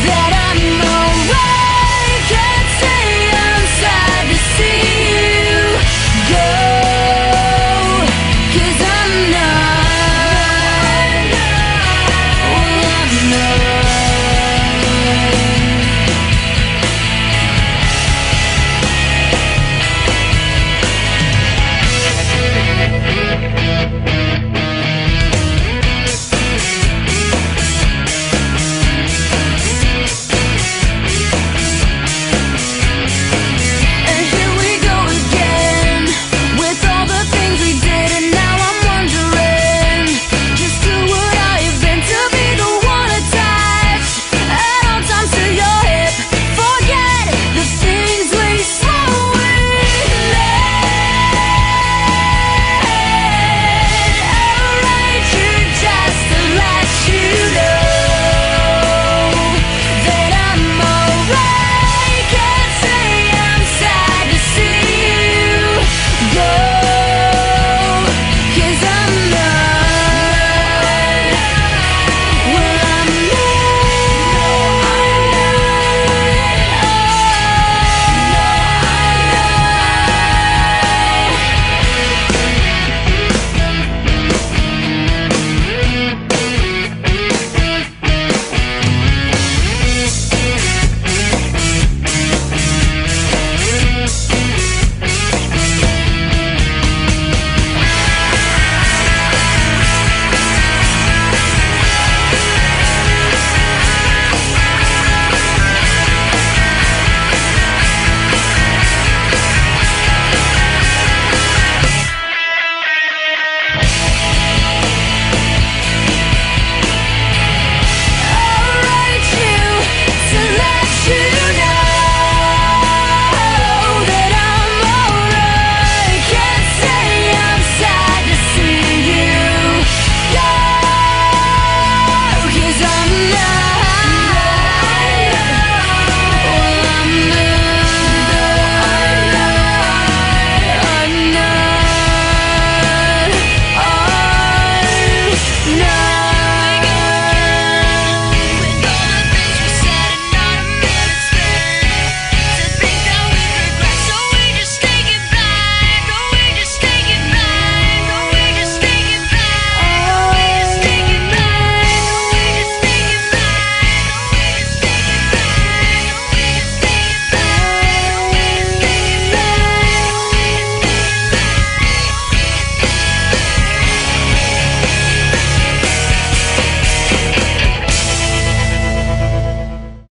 that